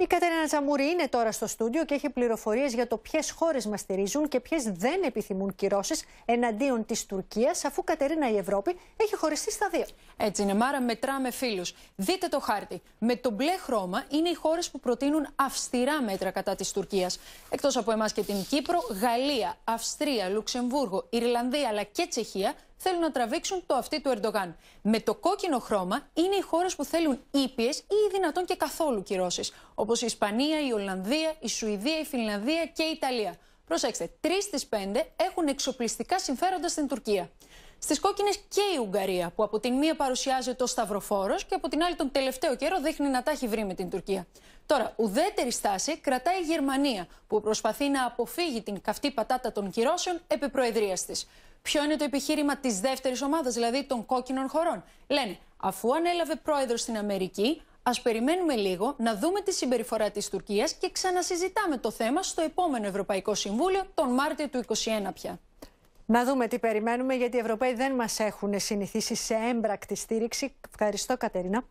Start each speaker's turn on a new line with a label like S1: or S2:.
S1: Η Κατερίνα Τζαμούρη είναι τώρα στο στούντιο και έχει πληροφορίες για το ποιες χώρες μας στηρίζουν και ποιες δεν επιθυμούν κυρώσεις εναντίον της Τουρκίας, αφού Κατερίνα η Ευρώπη έχει χωριστεί στα δύο.
S2: Έτσι είναι, Μάρα, μετράμε φίλους. Δείτε το χάρτη. Με το μπλε χρώμα είναι οι χώρες που προτείνουν αυστηρά μέτρα κατά της Τουρκίας. Εκτός από εμάς και την Κύπρο, Γαλλία, Αυστρία, Λουξεμβούργο, Ιρλανδία αλλά και Τσεχία θέλουν να τραβήξουν το αυτί του Ερντογάν. Με το κόκκινο χρώμα είναι οι χώρες που θέλουν ήπιες ή δυνατόν και καθόλου κυρώσεις, όπως η Ισπανία, η Ολλανδία, η Σουηδία, η Φινλανδία και η Ιταλία. Προσέξτε, τρεις στις πέντε έχουν εξοπλιστικά συμφέροντα στην Τουρκία. Στις κόκκινες και η Ουγγαρία, που από την μία παρουσιάζεται ω σταυροφόρος και από την άλλη τον τελευταίο καιρό δείχνει να τα έχει βρει με την Τουρκία. Τώρα, ουδέτερη στάση κρατάει η Γερμανία, που προσπαθεί να αποφύγει την καυτή πατάτα των κυρώσεων επί προεδρίας της. Ποιο είναι το επιχείρημα της δεύτερης ομάδας, δηλαδή των κόκκινων χωρών; Λένε, αφού ανέλαβε πρόεδρος στην Αμερική, ας περιμένουμε λίγο να δούμε τη συμπεριφορά της Τουρκίας και ξανασυζητάμε το θέμα στο επόμενο Ευρωπαϊκό Συμβούλιο τον Μάρτιο του 2021 πια.
S1: Να δούμε τι περιμένουμε, γιατί οι Ευρωπαίοι δεν μας έχουν συνηθίσει σε έμπρακτη στήριξη. Ευχαριστώ, Κατερίνα.